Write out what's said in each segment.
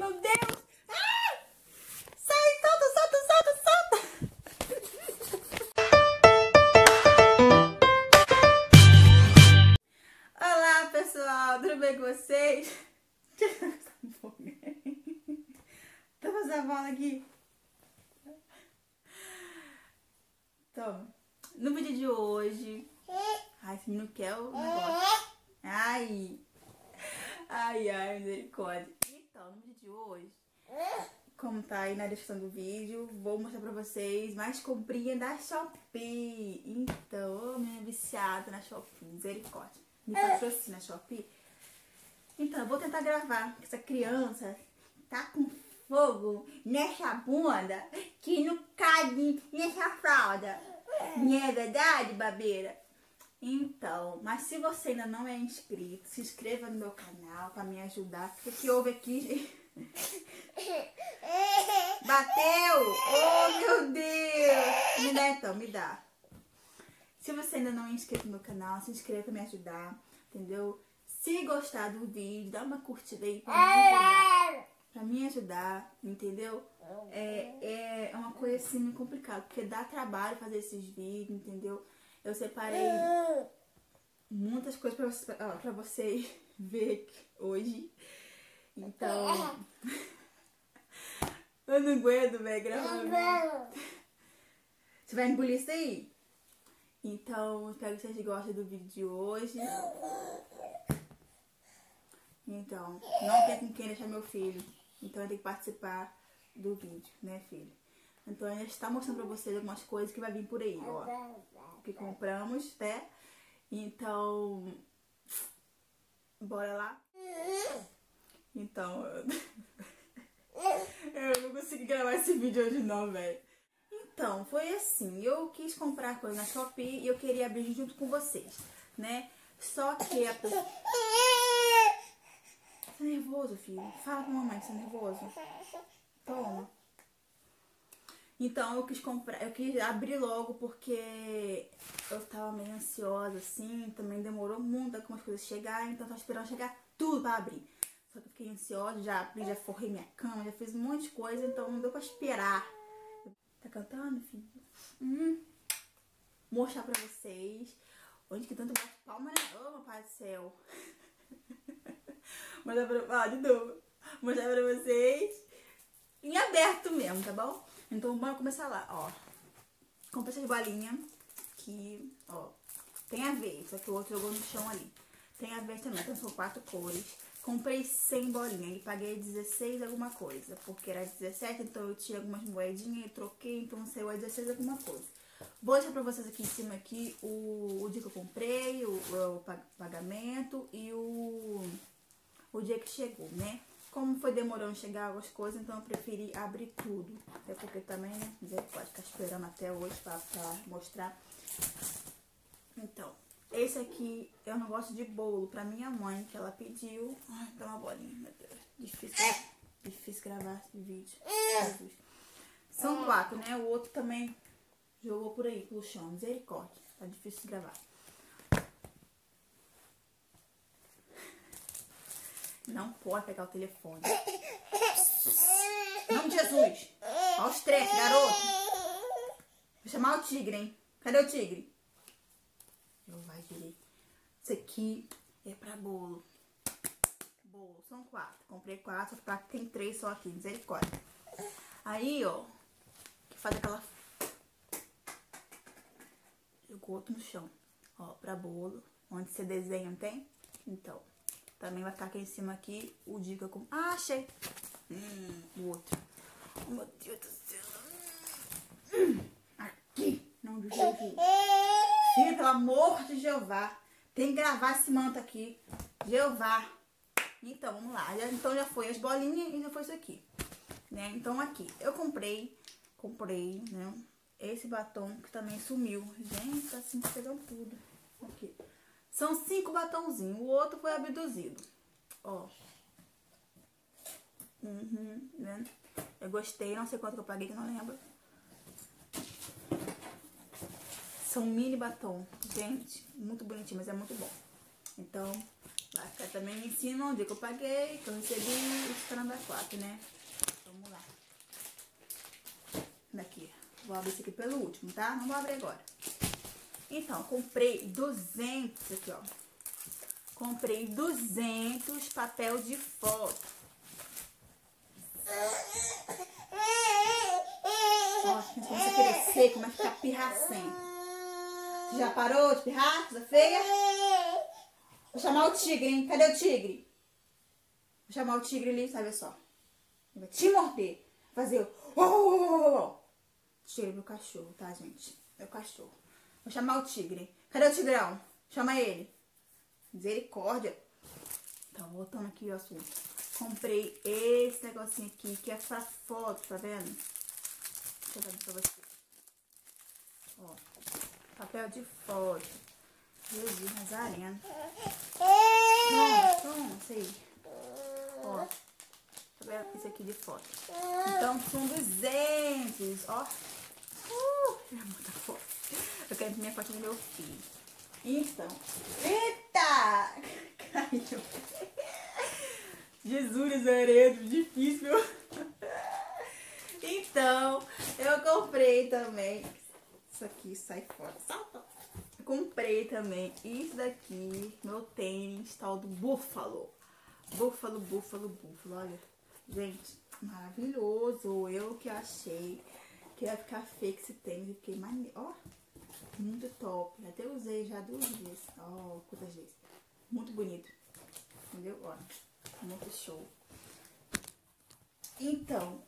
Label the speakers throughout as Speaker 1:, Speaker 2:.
Speaker 1: meu Deus! Descrição do vídeo, vou mostrar pra vocês mais comprinha da Shopee. Então, minha viciada na Shopee, misericórdia. Me patrocina a Shopee. Então, eu vou tentar gravar, essa criança tá com fogo nessa bunda que não cabe nessa fralda. Não é verdade, babeira? Então, mas se você ainda não é inscrito, se inscreva no meu canal para me ajudar. O que houve aqui? Bateu! Oh, meu Deus! Me dá então, me dá. Se você ainda não é inscrito no canal, se inscreva para me ajudar, entendeu? Se gostar do vídeo, dá uma curtida aí pra me ajudar. Pra me ajudar, entendeu? É, é uma coisa assim complicada, porque dá trabalho fazer esses vídeos, entendeu? Eu separei muitas coisas pra, você, ó, pra vocês ver hoje. Então. Eu não aguento, velho, gravar. Você vai engolir isso aí? Então, espero que vocês gostem do vídeo de hoje. Então, não tem com quem deixar meu filho. Então, eu tenho que participar do vídeo, né, filho? Então, a gente está mostrando pra vocês algumas coisas que vai vir por aí, ó que compramos, né? Então, bora lá? Então, eu não consegui gravar esse vídeo hoje não, velho. Então, foi assim, eu quis comprar coisa na Shopee e eu queria abrir junto com vocês, né? Só que a tá nervoso, filho? Fala com a mamãe, tá nervoso? Toma. Então eu quis comprar, eu quis abrir logo porque eu tava meio ansiosa assim, também demorou muito algumas coisas chegar, então eu tava esperando chegar tudo pra abrir. Só que eu fiquei ansiosa, já abri, já forrei minha cama, já fiz um monte de coisa, então não deu pra esperar. Tá cantando, filho? Hum. Mostrar pra vocês. Onde que tanto bate palma, né? Ô, oh, meu pai do céu. Mostrar pra... Ah, de novo. Mostrar pra vocês. Em aberto mesmo, tá bom? Então, bora começar lá, ó. Comprei essas bolinhas que, ó, tem a ver, só que o outro jogou no chão ali. Tem a ver também, então são quatro cores. Comprei 100 bolinhas e paguei 16 alguma coisa, porque era 17, então eu tinha algumas moedinhas e troquei, então saiu a 16 alguma coisa. Vou deixar pra vocês aqui em cima aqui o, o dia que eu comprei, o, o pagamento e o, o dia que chegou, né? Como foi demorando chegar as coisas, então eu preferi abrir tudo. Até porque também, né, pode ficar esperando até hoje pra, pra mostrar. Então, esse aqui é um negócio de bolo pra minha mãe, que ela pediu. Ai, dá uma bolinha, meu Deus. Difícil, difícil gravar esse vídeo. Jesus. São quatro, né? O outro também jogou por aí, pelo chão. Misericórdia. Tá difícil de gravar. Não pode pegar o telefone. Nome de Jesus. Olha os três, garoto. Vou chamar o tigre, hein? Cadê o tigre? Direito. Isso aqui é pra bolo. Bolo. São quatro. Comprei quatro, só que tem três só aqui. Misericórdia. Aí, ó. Que faz aquela... Jogou outro no chão. Ó, pra bolo. Onde você desenha, não tem? Então. Também vai ficar aqui em cima aqui o dica com... Ah, achei! Hum, o outro. Oh, meu Deus do céu. Hum, aqui. Não de Jesus. Pelo amor de Jeová. Tem que gravar esse manto aqui. Jeová. Então, vamos lá. Então, já foi as bolinhas e já foi isso aqui. Né? Então, aqui. Eu comprei. Comprei, né? Esse batom que também sumiu. Gente, tá assim pegando tudo. Aqui. São cinco batonzinhos. O outro foi abduzido. Ó. Uhum, né? Eu gostei. Não sei quanto que eu paguei, que não lembro. São mini batom. Gente, muito bonitinho, mas é muito bom. Então, Aqui também me ensina onde que eu paguei, que eu recebi os caramba 4, né? Vamos lá. Daqui. Vou abrir isso aqui pelo último, tá? Não vou abrir agora. Então, comprei 200 aqui, ó. Comprei 200 papel de foto. Ó, gente, começa a crescer, como é que fica pirracento. Você já parou de pirrar, coisa feia? Vou chamar o tigre, hein? Cadê o tigre? Vou chamar o tigre ali, sabe só. Ele vai te morder. Fazer o... Oh. Tigre meu cachorro, tá, gente? Meu cachorro. Vou chamar o tigre. Cadê o tigrão? Chama ele. Misericórdia. Então, voltando aqui o assunto. Comprei esse negocinho aqui, que é pra foto, tá vendo? Deixa eu ver pra você. Ó, papel de foto. Jesus, Nazareno. Toma, toma, isso aí. Ó, tá vendo? Esse aqui de foto. Então, são 200, ó. Uh, é muita foto. Eu quero minha foto do meu filho. Então, eita! Caiu. Jesus Nazareto, difícil. Então, eu comprei também. Isso aqui sai fora. Salta! Comprei também isso daqui, meu tênis, tal do Búfalo. Búfalo, búfalo, búfalo. Olha, gente, maravilhoso. Eu que achei que ia ficar feio esse tênis. Fiquei maneiro. Ó, muito top. Até usei já duas vezes. Ó, quantas vezes. Muito bonito. Entendeu? Ó, muito show. Então,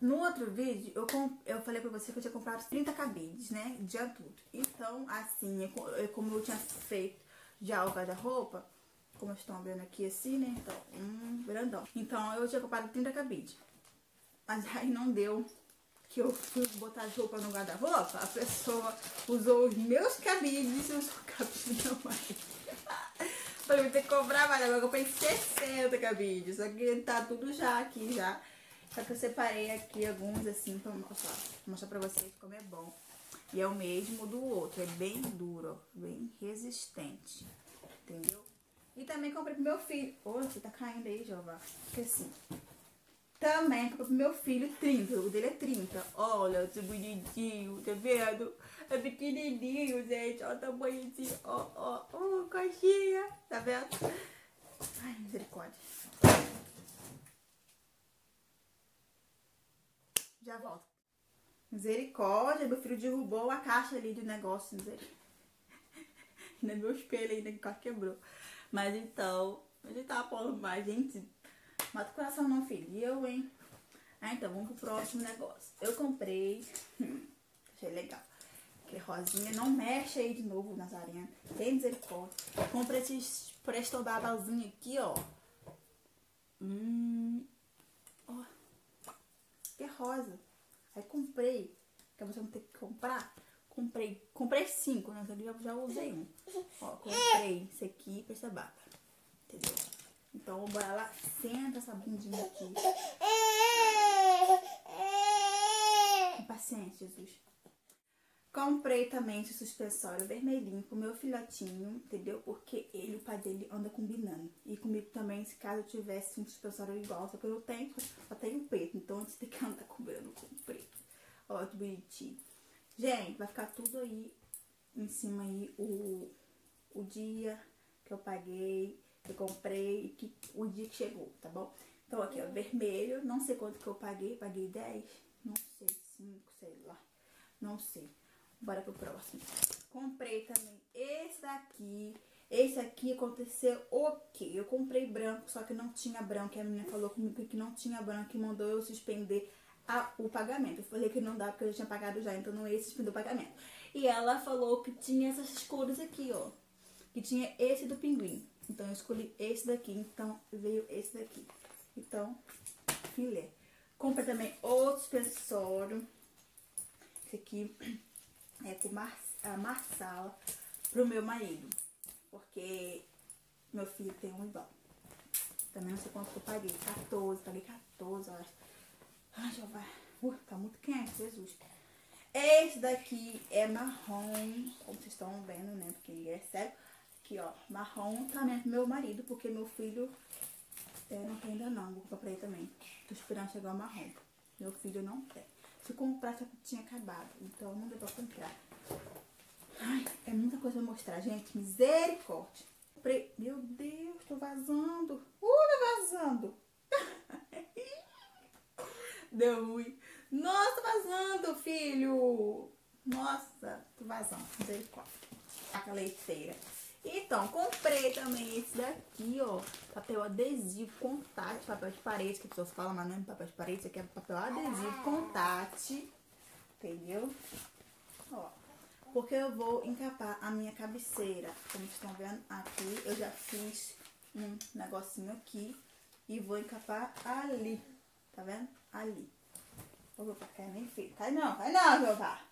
Speaker 1: no outro vídeo, eu, eu falei pra você que eu tinha comprado 30 cabides, né? De adulto. Então, assim, eu, como eu tinha feito já o guarda-roupa, como estão vendo aqui assim, né? Então, um grandão. Então, eu tinha comprado 30 cabides. Mas aí não deu que eu fui botar as roupas no guarda-roupa, a pessoa usou os meus cabides e usou o cabide do marido. Falei, vou ter que comprar mais, eu comprei 60 cabides, só que tá tudo já aqui já. Só que eu separei aqui alguns assim pra mostrar, mostrar pra vocês como é bom. E é o mesmo do outro, é bem duro, ó, bem resistente, entendeu? E também comprei pro meu filho. Ô, você tá caindo aí, Jeová. Porque assim, também comprei pro meu filho 30, o dele é 30. Olha, esse bonitinho, tá vendo? É pequenininho, gente, ó o tamanhozinho, ó, ó, ó, coxinha, tá vendo? Ai, misericórdia. Já volto. Misericórdia, meu filho derrubou a caixa ali do negócio. Ainda meu espelho ainda quase quebrou. Mas então, ele tá pondo mais, gente. Mata o coração não, filho. E eu, hein? Ah, então, vamos pro próximo negócio. Eu comprei. Achei legal. Que rosinha. Não mexe aí de novo, Nazarena. Tem misericórdia. Comprei esses prestobabalzinho aqui, ó. Hum. Rosa. Aí comprei. Que você não tem que comprar. Comprei. Comprei cinco, né? Eu já usei um. Ó, comprei esse aqui, prestababa. Entendeu? Então, bora lá. Senta essa bundinha aqui. Paciência, Jesus. Comprei também esse suspensório vermelhinho pro meu filhotinho, entendeu? Porque ele, o pai dele, anda combinando. E comigo também, se caso eu tivesse um suspensório igual, só que eu tenho, só tenho preto. Então, você tem que andar combinando com preto. Ó, que bonitinho. Gente, vai ficar tudo aí em cima aí o, o dia que eu paguei, que eu comprei, que, o dia que chegou, tá bom? Então, aqui, ó, vermelho, não sei quanto que eu paguei, paguei 10, não sei, 5, sei lá, não sei. Bora pro próximo. Comprei também esse daqui. Esse aqui aconteceu o quê? Eu comprei branco, só que não tinha branco. E a menina falou comigo que não tinha branco e mandou eu suspender a, o pagamento. Eu falei que não dá porque eu já tinha pagado já, então não ia suspender o pagamento. E ela falou que tinha essas cores aqui, ó. Que tinha esse do pinguim. Então eu escolhi esse daqui, então veio esse daqui. Então, filé. Comprei também outro suspensório. Esse aqui é com mar, a marsala pro meu marido. Porque meu filho tem um igual. Também não sei quanto eu paguei. 14, paguei 14, eu acho. Ai, Jeová. Uh, tá muito quente, Jesus. Esse daqui é marrom, como vocês estão vendo, né? Porque ele é sério. Aqui, ó, marrom também pro meu marido, porque meu filho é, não tem ainda não. Vou comprar pra ele também. Tô esperando chegar o marrom. Meu filho não tem. Se comprar, já tinha acabado. Então não deu pra comprar. Ai, é muita coisa pra mostrar, gente. Misericórdia. Meu Deus, tô vazando. Uh, tá vazando. Deu ruim. Nossa, vazando, filho. Nossa, tô vazando. Misericórdia. A leiteira. Então, comprei também esse daqui, ó. Papel adesivo contact, papel de parede, que as pessoas falam, mas não é papel de parede, isso aqui é papel adesivo contact. Entendeu? Ó. Porque eu vou encapar a minha cabeceira. Como vocês estão vendo aqui, eu já fiz um negocinho aqui. E vou encapar ali. Tá vendo? Ali. Vou botar cá, nem feio. Vai não, vai não, meu pai.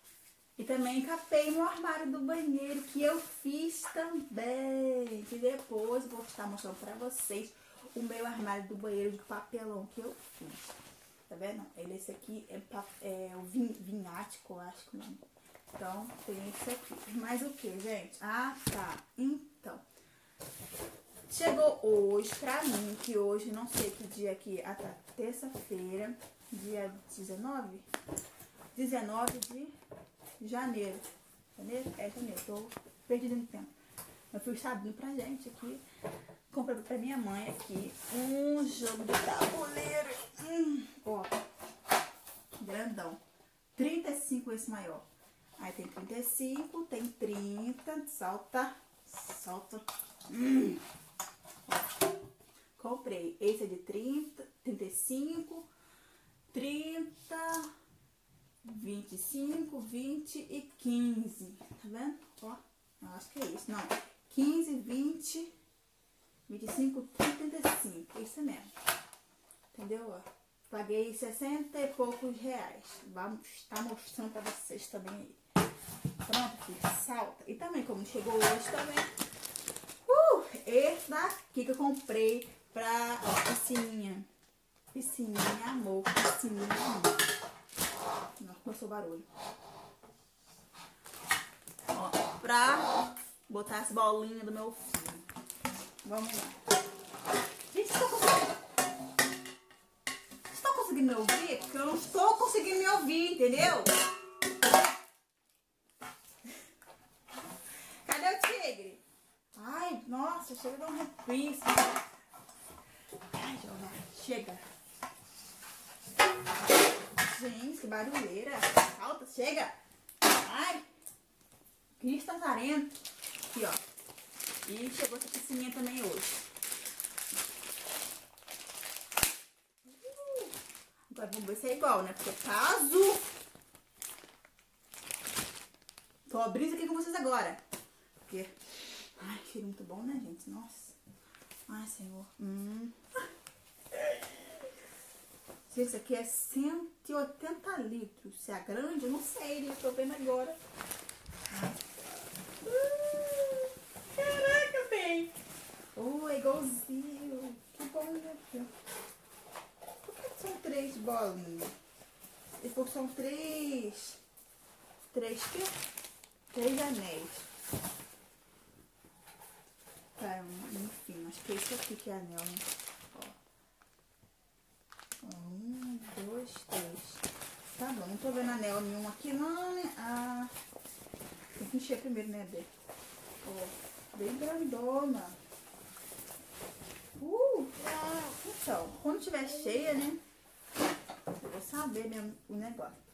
Speaker 1: E também encapei no armário do banheiro, que eu fiz também. Que depois vou estar mostrando pra vocês o meu armário do banheiro de papelão que eu fiz. Tá vendo? Ele, esse aqui é, é o vin, vinhático, eu acho que não. Então, tem esse aqui. Mais o que, gente? Ah, tá. Então, chegou hoje pra mim, que hoje, não sei que dia aqui, ah tá, terça-feira, dia 19? 19 de janeiro. Janeiro? É janeiro, tô perdido no tempo. Eu fui sabendo pra gente aqui. Comprei pra minha mãe aqui um jogo de tabuleiro. Hum, ó, grandão. 35 esse maior. Aí tem 35, tem 30, salta, salta. Hum. Comprei. Esse é de 30, 35, 30, 25, 20 e 15. Tá vendo? Ó, acho que é isso. Não, 15, 20, 25, 30, 35. Isso mesmo. Entendeu? Ó, paguei 60 e poucos reais. Vamos estar mostrando pra vocês também aí. Pronto, filho, salta. E também, como chegou hoje também, uh, esse daqui que eu comprei pra, ó, piscininha. Piscininha, amor, piscininha, amor. Nossa, começou o barulho. Ó, pra botar as bolinhas do meu filho. Vamos lá. Gente, vocês estão conseguindo... Vocês estão conseguindo me ouvir? Porque eu não estou conseguindo me ouvir, entendeu? Cadê o tigre? Ai, nossa, chega de um reprise. Ai, Jeová, chega. Gente, que barulheira. Alta, chega. Ai. Cristo Nazareno. Aqui, ó. E chegou essa piscininha também hoje. Uh. Agora vamos ver se é igual, né? Porque caso... Tô abrindo aqui com vocês agora. Porque... Ai, cheiro muito bom, né, gente? Nossa. Ai, Senhor. Hum. Esse aqui é 180 litros. Se é grande, eu não sei, eu tô vendo agora. Uh, caraca, bem. Oh, é igualzinho. Que bom, né? Por que são três bolinhas? Falou que são três... Três que? Três anéis. Tá, enfim, acho que é esse aqui que é anel, né? Um, dois, Tá bom, não tô vendo anel nenhum aqui não, né? Ah, tem que encher primeiro, né, Bê? Ó, bem grandona. Uh, então, quando tiver cheia, né? Eu vou saber mesmo o negócio.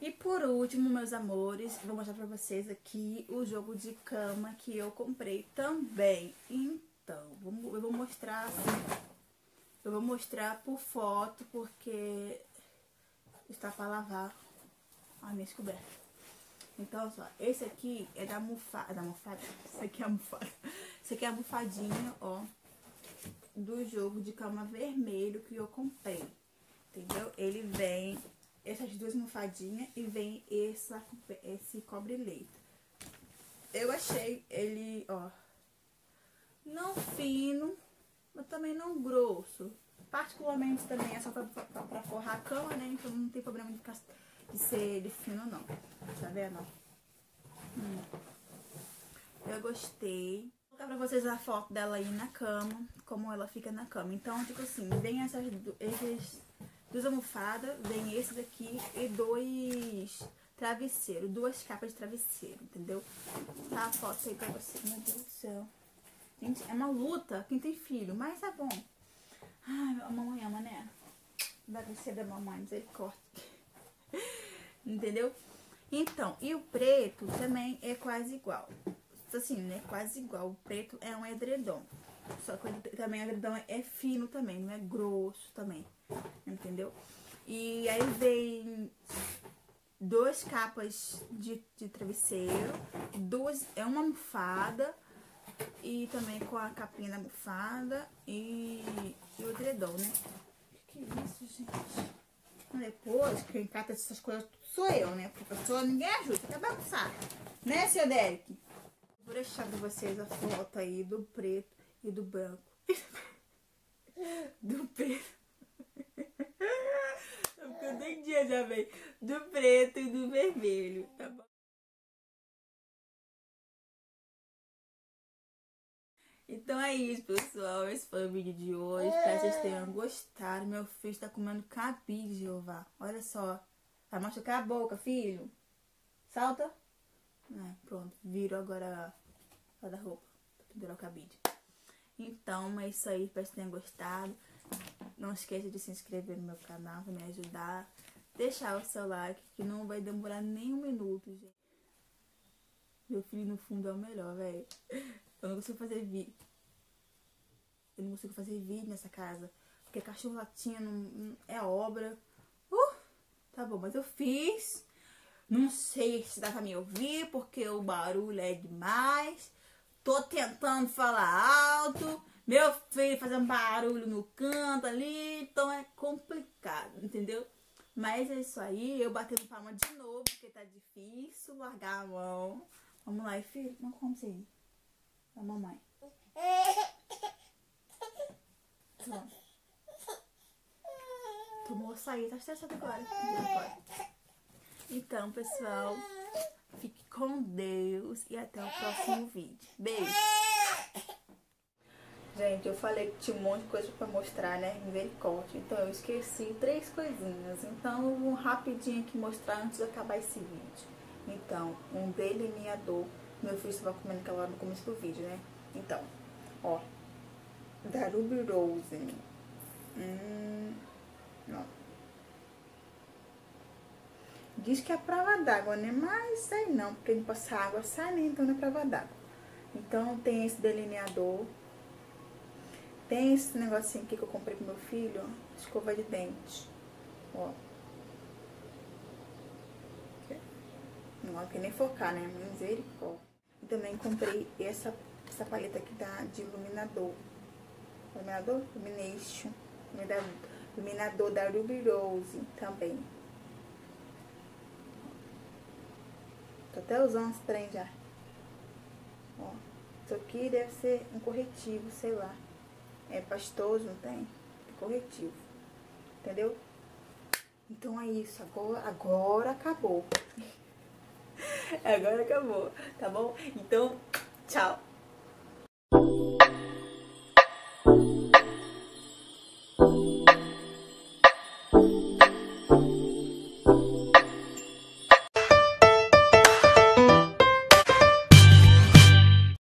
Speaker 1: E por último, meus amores, vou mostrar pra vocês aqui o jogo de cama que eu comprei também. Então, eu vou mostrar assim eu vou mostrar por foto, porque está para lavar a minha coberta. Então, só, esse aqui é da almofada, da almofada, esse aqui é a almofada. Esse aqui é a almofadinha, ó, do jogo de cama vermelho que eu comprei, entendeu? Ele vem essas duas almofadinhas e vem essa, esse cobre-leito. Eu achei ele, ó, não fino, mas também não grosso. Particularmente também é só pra, pra, pra forrar a cama, né? Então não tem problema de, ficar, de ser fino, não. Tá vendo? Hum. Eu gostei. Vou pra vocês a foto dela aí na cama, como ela fica na cama. Então, tipo assim, vem essas esses, duas almofadas, vem esse daqui e dois travesseiros, duas capas de travesseiro, entendeu? Tá a foto aí pra vocês, meu Deus do céu. Gente, é uma luta quem tem filho, mas tá bom. Ai, a mamãe ama, né? Ser da mamãe, misericórdia. Entendeu? Então, e o preto também é quase igual. Assim, né? Quase igual. O preto é um edredom. Só que também o edredom é fino também, não é grosso também. Entendeu? E aí vem duas capas de, de travesseiro, duas, é uma almofada e também com a capinha da almofada e, e o edredom, né? Que isso, gente? Depois, quem cata essas coisas sou eu, né? Professor, ninguém ajuda, quer bagunçar. Né, seu Derek? Vou deixar pra vocês a foto aí do preto e do branco. do preto. Porque eu nem dia já vem. Do preto e do vermelho, tá bom? Então é isso, pessoal. Esse foi o vídeo de hoje. Espero que vocês tenham gostado. Meu filho está comendo cabide, Jeová. Olha só. Vai machucar a boca, filho. Salta. É, pronto. Viro agora a da roupa. Pra o cabide. Então, é isso aí. Espero que vocês tenham gostado. Não esqueça de se inscrever no meu canal pra me ajudar. Deixar o seu like, que não vai demorar nem um minuto, gente. Meu filho no fundo é o melhor, velho. Eu não consigo fazer vídeo. Eu não consigo fazer vídeo nessa casa. Porque cachorro latindo é obra. Uh, tá bom, mas eu fiz. Não sei se dá pra me ouvir, porque o barulho é demais. Tô tentando falar alto. Meu filho fazendo barulho no canto ali. Então é complicado, entendeu? Mas é isso aí. Eu batendo palma de novo, porque tá difícil largar a mão. Vamos lá, filho. Não ir da mamãe. Pronto. Tomou açaí, tá estressado agora. Então, pessoal, fique com Deus e até o próximo vídeo. Beijo! Gente, eu falei que tinha um monte de coisa pra mostrar, né? Misericórdia. Então, eu esqueci três coisinhas. Então, eu vou rapidinho aqui mostrar antes de acabar esse vídeo. Então, um delineador meu filho estava comendo aquela hora no começo do vídeo, né? Então, ó. Da Ruby Rose. Hum, ó. Diz que é prova d'água, né? Mas sei não, porque não passa água, sai nem, então não é prova d'água. Então tem esse delineador. Tem esse negocinho aqui que eu comprei pro meu filho, ó. Escova de dente. Ó. Não vai nem focar, né? Misericórdia. Também comprei essa, essa paleta aqui da, de iluminador. Iluminador? Illumination. Iluminador da Ruby Rose também. Tô até usando esse trem já. Ó, isso aqui deve ser um corretivo, sei lá. É pastoso, não tem? É corretivo. Entendeu? Então é isso. Agora, agora acabou. Agora acabou, tá bom? Então, tchau.